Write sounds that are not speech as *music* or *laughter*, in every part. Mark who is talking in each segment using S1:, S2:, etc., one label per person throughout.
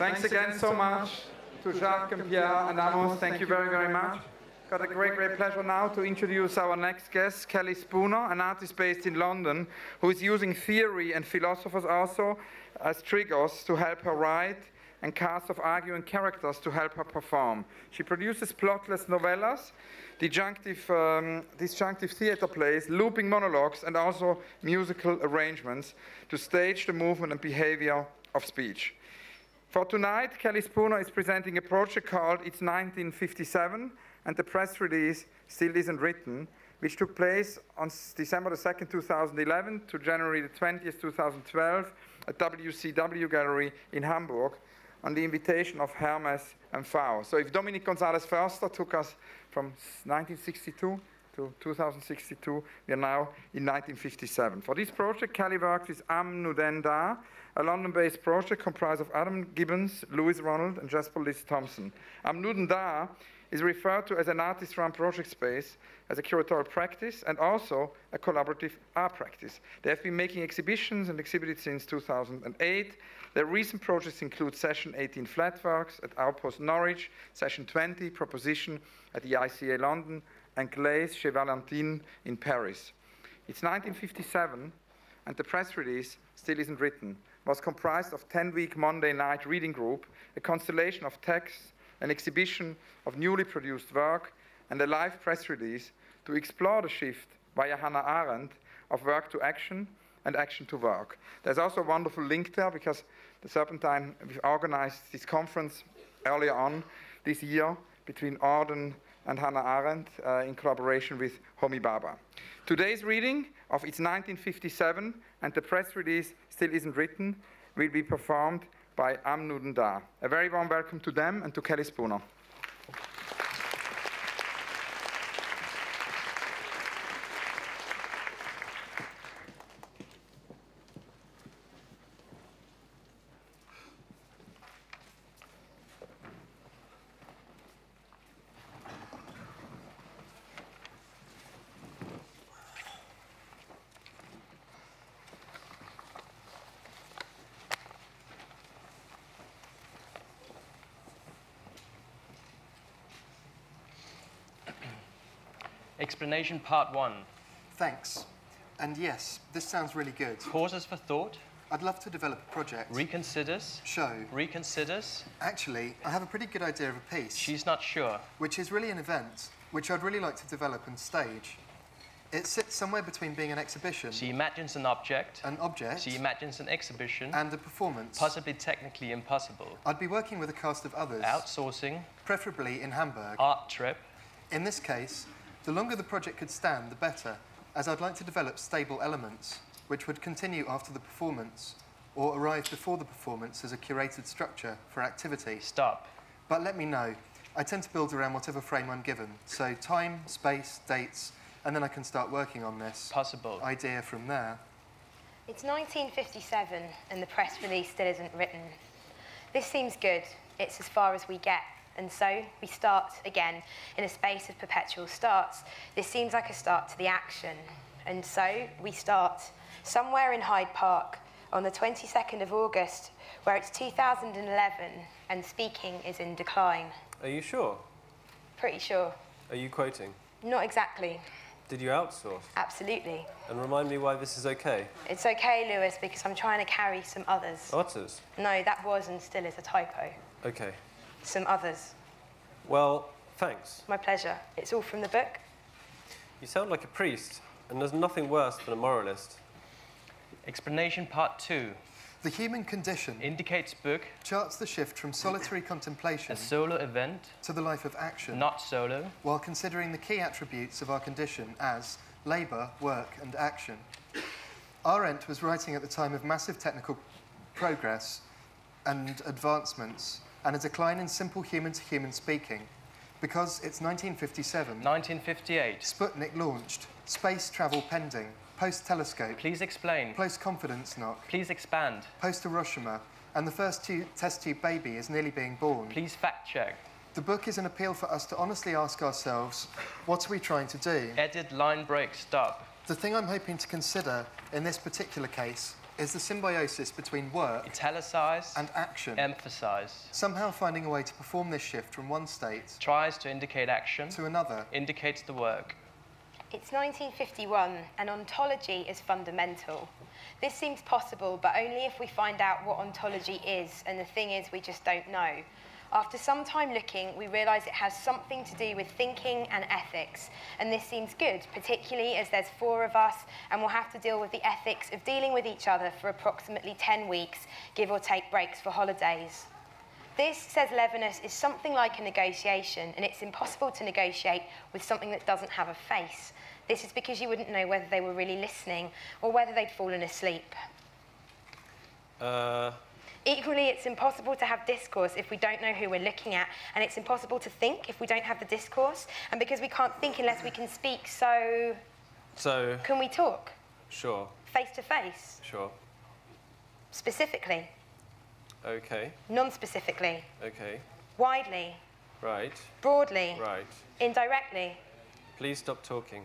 S1: Thanks again so much to Jacques and Pierre and Amos. Thank you very, very much. Got a great, great pleasure now to introduce our next guest, Cally Spooner, an artist based in London, who is using theory and philosophers also as triggers to help her write and cast of arguing characters to help her perform. She produces plotless novellas, disjunctive, um, disjunctive theater plays, looping monologues, and also musical arrangements to stage the movement and behavior of speech. For tonight, Cally Spooner is presenting a project called It's 1957, and the press release still isn't written, which took place on December the 2nd, 2011 to January the 20th, 2012 at WCW Gallery in Hamburg on the invitation of Hermes and Fao. So if Dominique Gonzalez-Foerster took us from 1962 to 2062, we are now in 1957. For this project, Cally worked with Am Nuden Da, a London-based project comprised of Adam Gibbons, Louis Ronald, and Jasper Liz Thompson. Am Nuden Da is referred to as an artist-run project space, as a curatorial practice, and also a collaborative art practice. They have been making exhibitions and exhibited since 2008. Their recent projects include Session 18 Flatworks at Outpost Norwich, Session 20 Proposition at the ICA London, and Glaze chez Valentine in Paris. It's 1957, and the press release still isn't written. was comprised of 10-week Monday night reading group, a constellation of texts, an exhibition of newly produced work, and a live press release to explore the shift via Hannah Arendt of work to action and action to work. There's also a wonderful link there because the Serpentine, organized this conference earlier on this year between Auden and Hannah Arendt uh, in collaboration with Homi Bhabha. Today's reading of It's 1957 and the press release still isn't written will be performed by Am Nuden Da. A very warm welcome to them and to Cally Spooner.
S2: Explanation Part 1.
S3: Thanks. And yes, this sounds really good.
S2: Pauses for thought.
S3: I'd love to develop a project.
S2: Reconsiders.
S3: Show.
S2: Reconsiders.
S3: Actually, I have a pretty good idea of a piece.
S2: She's not sure.
S3: Which is really an event, which I'd really like to develop and stage. It sits somewhere between being an exhibition.
S2: She imagines an object.
S3: An object.
S2: She imagines an exhibition.
S3: And a performance.
S2: Possibly technically impossible.
S3: I'd be working with a cast of others.
S2: Outsourcing.
S3: Preferably in Hamburg.
S2: Art trip.
S3: In this case, the longer the project could stand, the better, as I'd like to develop stable elements, which would continue after the performance, or arrive before the performance as a curated structure for activity.
S2: Stop.
S3: But let me know. I tend to build around whatever frame I'm given. So time, space, dates, and then I can start working on this.
S2: Possible.
S3: Idea from there.
S4: It's 1957 and the press release still isn't written. This seems good. It's as far as we get. And so we start again in a space of perpetual starts. This seems like a start to the action. And so we start somewhere in Hyde Park on the 22nd of August, where it's 2011 and speaking is in decline.
S5: Are you sure?
S4: Pretty sure.
S5: Are you quoting?
S4: Not exactly.
S5: Did you outsource?
S4: Absolutely.
S5: And remind me why this is okay.
S4: It's okay, Lewis, because I'm trying to carry some others.
S5: Otters?
S4: No, that was and still is a typo.
S5: Okay.
S4: Some others.
S5: Well, thanks.
S4: My pleasure. It's all from the book.
S5: You sound like a priest, and there's nothing worse than a moralist.
S2: Explanation Part 2.
S3: The human condition
S2: indicates book
S3: charts the shift from solitary contemplation
S2: a solo event
S3: to the life of action
S2: not solo
S3: while considering the key attributes of our condition as labor work and action arendt was writing at the time of massive technical progress and advancements and a decline in simple human to human speaking because it's 1957
S2: 1958
S3: sputnik launched space travel pending Post telescope.
S2: Please explain.
S3: Post confidence knock.
S2: Please expand.
S3: Post Hiroshima. And the first tu- test tube baby is nearly being born.
S2: Please fact check.
S3: The book is an appeal for us to honestly ask ourselves what are we trying to do?
S2: Edit, line break, stop.
S3: The thing I'm hoping to consider in this particular case is the symbiosis between work
S2: italicized,
S3: and action,
S2: emphasized.
S3: somehow finding a way to perform this shift from one state
S2: Tries to indicate action,
S3: to another.
S2: indicates the work.
S4: It's 1951 and ontology is fundamental. This seems possible, but only if we find out what ontology is, and the thing is, we just don't know. After some time looking, we realise it has something to do with thinking and ethics, and this seems good, particularly as there's four of us, and we'll have to deal with the ethics of dealing with each other for approximately 10 weeks, give or take breaks for holidays. This, says Levinas, is something like a negotiation, and it's impossible to negotiate with something that doesn't have a face. This is because you wouldn't know whether they were really listening or whether they'd fallen asleep.
S5: Uh,
S4: Equally, it's impossible to have discourse if we don't know who we're looking at, and it's impossible to think if we don't have the discourse. And because we can't think unless we can speak, so
S5: so,
S4: can we talk
S5: sure,
S4: face to face,
S5: sure.
S4: specifically,
S5: Okay,
S4: non specifically,
S5: okay.
S4: widely,
S5: Right,
S4: broadly,
S5: right.
S4: indirectly?
S5: Please stop talking.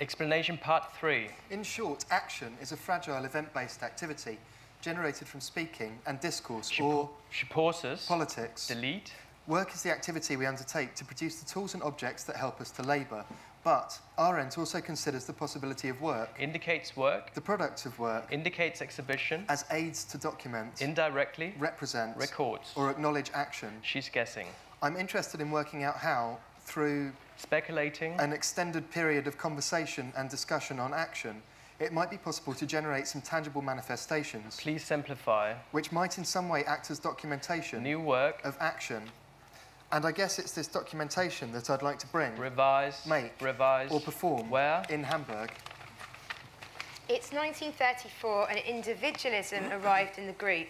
S2: Explanation part three.
S3: In short, action is a fragile event based activity generated from speaking and discourse
S2: She,
S3: or
S2: she pauses.
S3: politics.
S2: Delete.
S3: Work is the activity we undertake to produce the tools and objects that help us to labour. But Arendt also considers the possibility of work,
S2: Indicates work.
S3: the products of work,
S2: Indicates exhibition.
S3: as aids to document,
S2: Indirectly.
S3: represent,
S2: Records.
S3: or acknowledge action.
S2: She's guessing.
S3: I'm interested in working out how, through
S2: Speculating.
S3: an extended period of conversation and discussion on action, it might be possible to generate some tangible manifestations
S2: Please simplify.
S3: which might in some way act as documentation
S2: New work.
S3: of action. And I guess it's this documentation that I'd like to bring
S2: Revise.
S3: Make.
S2: Revise.
S3: or perform
S2: Where?
S3: in Hamburg.
S4: It's 1934 and individualism arrived in the group.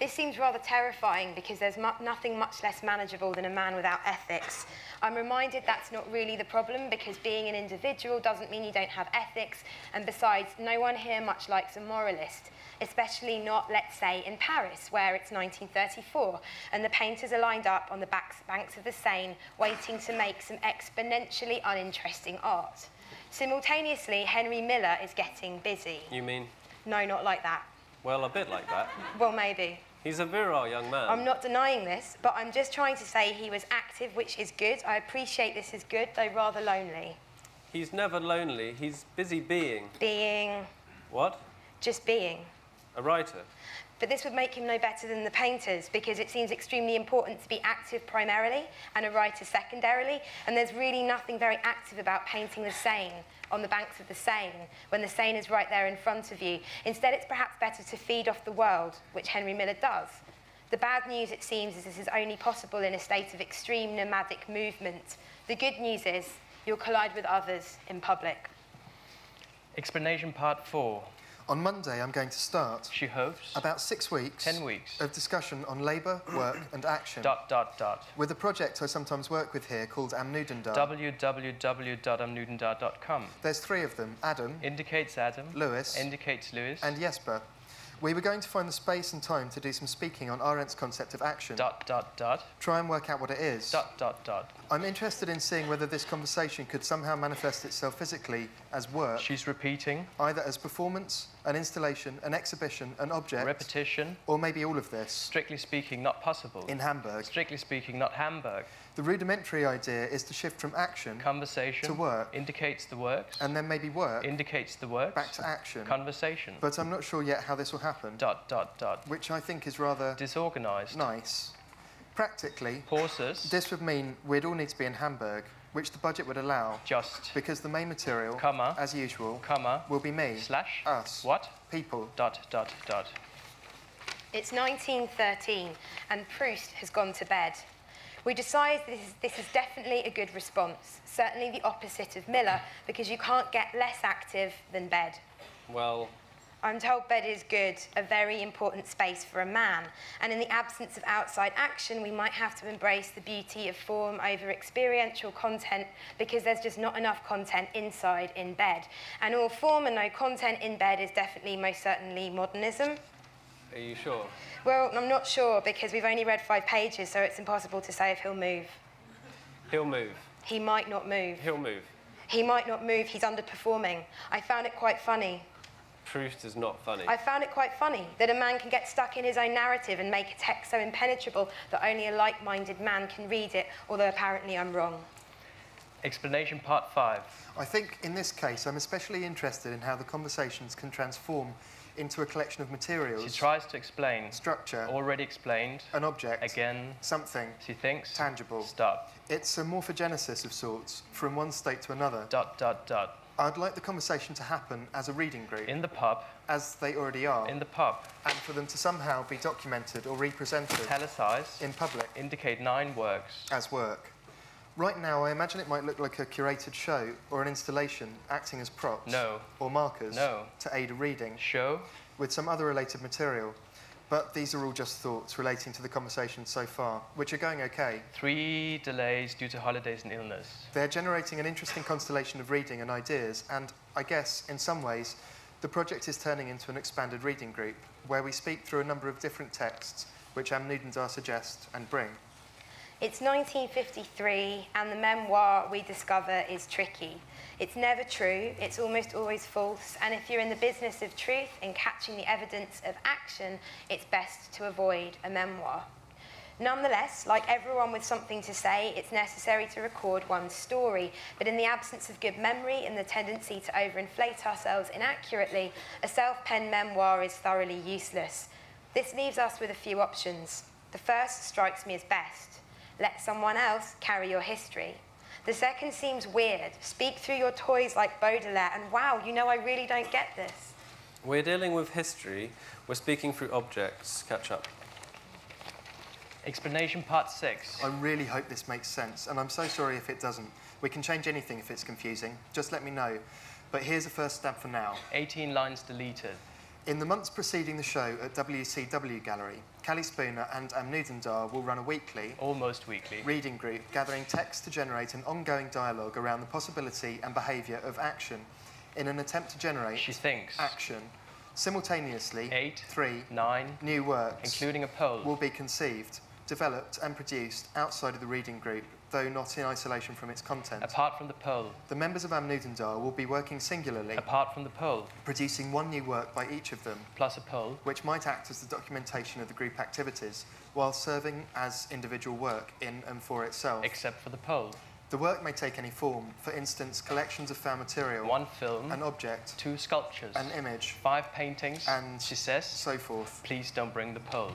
S4: This seems rather terrifying because there's mu- nothing much less manageable than a man without ethics. I'm reminded that's not really the problem because being an individual doesn't mean you don't have ethics, and besides, no one here much likes a moralist, especially not, let's say, in Paris, where it's 1934 and the painters are lined up on the backs, banks of the Seine waiting to make some exponentially uninteresting art. Simultaneously, Henry Miller is getting busy.
S5: You mean,
S4: No, not like that.
S5: Well, a bit like that.
S4: Well, maybe.
S5: He's a virile young man.
S4: I'm not denying this, but I'm just trying to say he was active, which is good. I appreciate this is good, though rather lonely.
S5: He's never lonely. He's busy being.
S4: Being,
S5: What?
S4: just being.
S5: A writer.
S4: But this would make him no better than the painters because it seems extremely important to be active primarily and a writer secondarily. And there's really nothing very active about painting the Seine on the banks of the Seine when the Seine is right there in front of you. Instead, it's perhaps better to feed off the world, which Henry Miller does. The bad news, it seems, is this is only possible in a state of extreme nomadic movement. The good news is you'll collide with others in public.
S2: Explanation part four.
S3: On Monday, I'm going to start
S2: She hopes.
S3: about six weeks
S2: Ten weeks.
S3: of discussion on labour, *clears throat* work, and action
S2: Dot dot dot.
S3: with a project I sometimes work with here called Am Nuden Da.
S2: www.amnudendar.com.
S3: There's three of them Adam,
S2: Indicates Adam.
S3: Lewis,
S2: Indicates Lewis.
S3: and Jasper. We were going to find the space and time to do some speaking on Arendt's concept of action,
S2: dot dot dot.
S3: try and work out what it is.
S2: Dot dot dot.
S3: I'm interested in seeing whether this conversation could somehow manifest itself physically as work,
S2: She's repeating.
S3: either as performance, an installation, an exhibition, an object,
S2: Repetition.
S3: or maybe all of this,
S2: Strictly speaking, not possible.
S3: in Hamburg.
S2: Strictly speaking, not Hamburg.
S3: The rudimentary idea is to shift from action
S2: Conversation.
S3: To work.
S2: Indicates the works.
S3: and then maybe work
S2: Indicates the works.
S3: back to action.
S2: Conversation.
S3: But I'm not sure yet how this will happen,
S2: Dot dot dot.
S3: which I think is rather
S2: Disorganized.
S3: nice. Practically,
S2: Pauses.
S3: this would mean we'd all need to be in Hamburg, which the budget would allow,
S2: Just.
S3: because the main material,
S2: Comma.
S3: as usual,
S2: Comma.
S3: will be me,
S2: Slash.
S3: us,
S2: What?
S3: people.
S2: Dot dot dot.
S4: It's 1913 and Proust has gone to bed. We decide this is, this is definitely a good response, certainly the opposite of Miller, because you can't get less active than bed.
S5: Well,
S4: I'm told bed is good, a very important space for a man. And in the absence of outside action, we might have to embrace the beauty of form over experiential content because there's just not enough content inside in bed. And all form and no content in bed is definitely, most certainly, modernism.
S5: Are you sure?
S4: Well, I'm not sure because we've only read five pages, so it's impossible to say if he'll move.
S5: He'll move.
S4: He might not move.
S5: He'll move.
S4: He might not move, he's underperforming. I found it quite funny.
S5: Proust is not funny.
S4: I found it quite funny that a man can get stuck in his own narrative and make a text so impenetrable that only a like minded man can read it, although apparently I'm wrong.
S2: Explanation part five.
S3: I think in this case, I'm especially interested in how the conversations can transform into a collection of materials.
S2: She tries to explain.
S3: structure,
S2: Already explained.
S3: an object,
S2: Again,
S3: something.
S2: she thinks.
S3: Tangible.
S2: Stop.
S3: It's a morphogenesis of sorts from one state to another.
S2: Dot, dot, dot.
S3: I'd like the conversation to happen as a reading group,
S2: In the pub.
S3: as they already are,
S2: In the pub.
S3: and for them to somehow be documented or represented
S2: Italicized.
S3: in public
S2: Indicate nine works.
S3: as work. Right now, I imagine it might look like a curated show or an installation acting as props
S2: No.
S3: or markers
S2: No.
S3: to aid a reading
S2: Show.
S3: with some other related material. But these are all just thoughts relating to the conversation so far, which are going okay.
S2: Three delays due to holidays and illness.
S3: They're generating an interesting constellation of reading and ideas, and I guess, in some ways, the project is turning into an expanded reading group where we speak through a number of different texts which Am Nuden Da suggest and bring.
S4: It's 1953, and the memoir we discover is tricky. It's never true, it's almost always false, and if you're in the business of truth and catching the evidence of action, it's best to avoid a memoir. Nonetheless, like everyone with something to say, it's necessary to record one's story. But in the absence of good memory and the tendency to overinflate ourselves inaccurately, a self penned memoir is thoroughly useless. This leaves us with a few options. The first strikes me as best let someone else carry your history. The second seems weird. Speak through your toys like Baudelaire, and wow, you know I really don't get this.
S5: We're dealing with history. We're speaking through objects. Catch up.
S2: Explanation part six.
S3: I really hope this makes sense, and I'm so sorry if it doesn't. We can change anything if it's confusing. Just let me know. But here's a first step for now.
S2: 18 lines deleted.
S3: In the months preceding the show at WCW Gallery, Cally Spooner and Am Nuden Da will run a weekly
S2: Almost weekly.
S3: reading group gathering text to generate an ongoing dialogue around the possibility and behaviour of action in an attempt to generate
S2: She thinks.
S3: action. Simultaneously,
S2: eight,
S3: three,
S2: nine
S3: new works
S2: Including a poll.
S3: will be conceived, developed and produced outside of the reading group, though not in isolation from its content.
S2: Apart from the poll.
S3: The members of Am Nuden Da will be working singularly,
S2: Apart from the poll.
S3: producing one new work by each of them,
S2: Plus a poll.
S3: which might act as the documentation of the group activities, while serving as individual work in and for itself.
S2: Except for the poll.
S3: The work may take any form, for instance, collections of found material,
S2: One film.
S3: an object,
S2: Two sculptures.
S3: an image,
S2: Five paintings.
S3: And-
S2: she says,
S3: so forth.
S2: please don't bring the poll.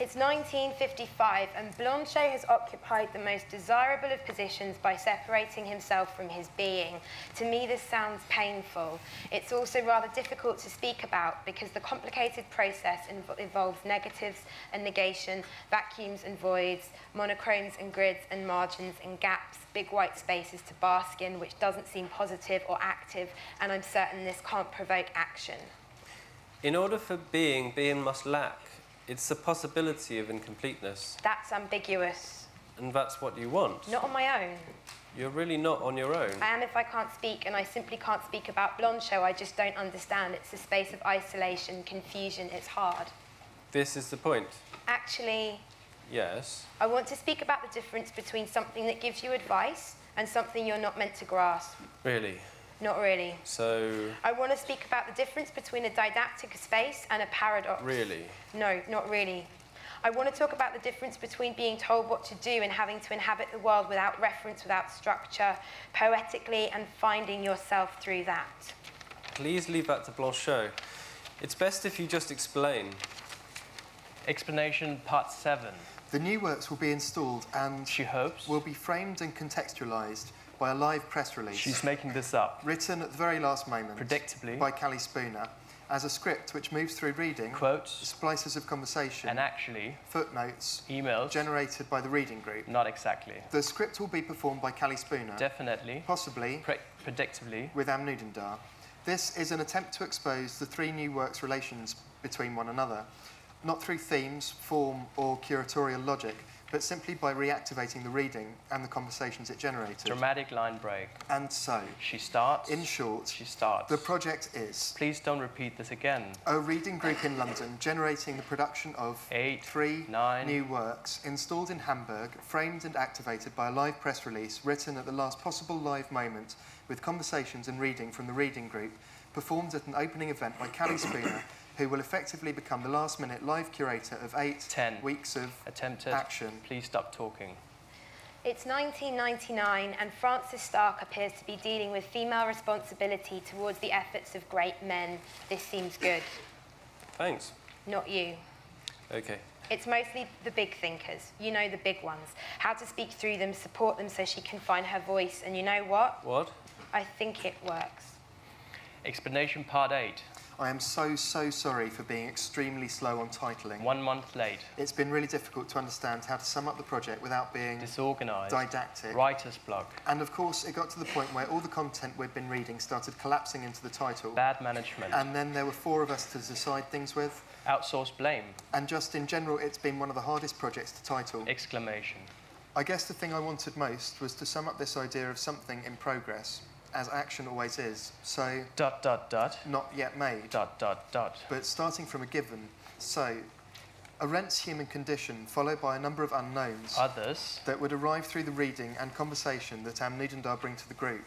S4: It's 1955, and Blanchot has occupied the most desirable of positions by separating himself from his being. To me, this sounds painful. It's also rather difficult to speak about because the complicated process inv- involves negatives and negation, vacuums and voids, monochromes and grids and margins and gaps, big white spaces to bask in, which doesn't seem positive or active, and I'm certain this can't provoke action.
S5: In order for being, being must lack. It's the possibility of incompleteness.
S4: That's ambiguous.
S5: And that's what you want.
S4: Not on my own.
S5: You're really not on your own.
S4: I am if I can't speak, and I simply can't speak about Blanchot. I just don't understand. It's a space of isolation, confusion, it's hard.
S5: This is the point.
S4: Actually,
S5: Yes.
S4: I want to speak about the difference between something that gives you advice and something you're not meant to grasp.
S5: Really.
S4: Not really.
S5: So,
S4: I want to speak about the difference between a didactic space and a paradox.
S5: really.
S4: No, not really. I want to talk about the difference between being told what to do and having to inhabit the world without reference, without structure, poetically, and finding yourself through that.
S5: Please leave that to Blanchot. It's best if you just explain.
S2: Explanation part seven.
S3: The new works will be installed and
S2: She hopes.
S3: will be framed and contextualised by a live press release,
S2: She's making this up.
S3: written at the very last moment
S2: Predictably.
S3: by Cally Spooner, as a script which moves through reading,
S2: Quotes.
S3: splices of conversation,
S2: And actually,
S3: footnotes,
S2: emails.
S3: generated by the reading group.
S2: Not exactly.
S3: The script will be performed by Cally Spooner,
S2: Definitely.
S3: possibly
S2: Pre- predictably.
S3: with Am Nuden Da. This is an attempt to expose the three new works' relations between one another, not through themes, form, or curatorial logic, but simply by reactivating the reading and the conversations it generated.
S2: Dramatic line break.
S3: And so,
S2: She starts.
S3: in short,
S2: She starts.
S3: the project is
S2: Please don't repeat this again.
S3: a reading group in London generating the production of
S2: Eight,
S3: three
S2: nine.
S3: new works installed in Hamburg, framed and activated by a live press release written at the last possible live moment with conversations and reading from the reading group, performed at an opening event by Cally Spooner, *coughs* who will effectively become the last minute live curator of eight
S2: Ten.
S3: weeks of
S2: Attempted.
S3: action.
S2: Please stop talking.
S4: It's 1999, and Frances Stark appears to be dealing with female responsibility towards the efforts of great men. This seems good.
S5: Thanks.
S4: Not you.
S5: Okay.
S4: It's mostly the big thinkers. You know the big ones. How to speak through them, support them so she can find her voice. And you know what?
S5: What?
S4: I think it works.
S2: Explanation part 8.
S3: I am so, so sorry for being extremely slow on titling.
S2: One month late.
S3: It's been really difficult to understand how to sum up the project without being
S2: Disorganized.
S3: didactic.
S2: Writer's block.
S3: And of course, it got to the point where all the content we'd been reading started collapsing into the title.
S2: Bad management.
S3: And then there were four of us to decide things with.
S2: Outsourced blame.
S3: And just in general, it's been one of the hardest projects to title.
S2: Exclamation.
S3: I guess the thing I wanted most was to sum up this idea of something in progress, as action always is. So,
S2: Dot, dot, dot.
S3: not yet made,
S2: Dot, dot, dot.
S3: but starting from a given. So, Arendt's human condition, followed by a number of unknowns
S2: Others.
S3: that would arrive through the reading and conversation that Am Nuden Da bring to the group.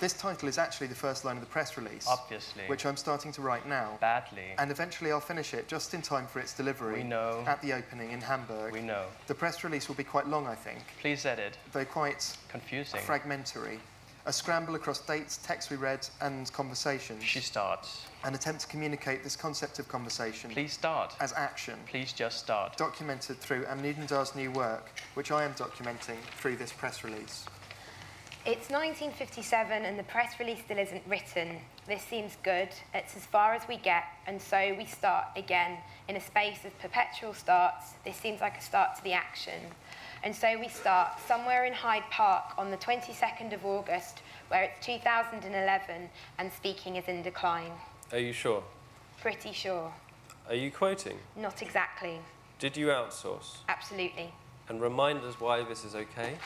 S3: This title is actually the first line of the press release,
S2: Obviously.
S3: which I'm starting to write now.
S2: Badly.
S3: And eventually I'll finish it just in time for its delivery
S2: We know.
S3: at the opening in Hamburg.
S2: We know.
S3: The press release will be quite long, I think,
S2: Please edit.
S3: though quite
S2: Confusing.
S3: fragmentary. A scramble across dates, texts we read, and conversations.
S2: She starts.
S3: An attempt to communicate this concept of conversation
S2: Please start.
S3: as action,
S2: Please just start.
S3: documented through Am Nuden Da's new work, which I am documenting through this press release.
S4: It's 1957 and the press release still isn't written. This seems good. It's as far as we get, and so we start again in a space of perpetual starts. This seems like a start to the action. And so we start somewhere in Hyde Park on the 22nd of August, where it's 2011 and speaking is in decline.
S5: Are you sure?
S4: Pretty sure.
S5: Are you quoting?
S4: Not exactly.
S5: Did you outsource?
S4: Absolutely.
S5: And remind us why this is okay?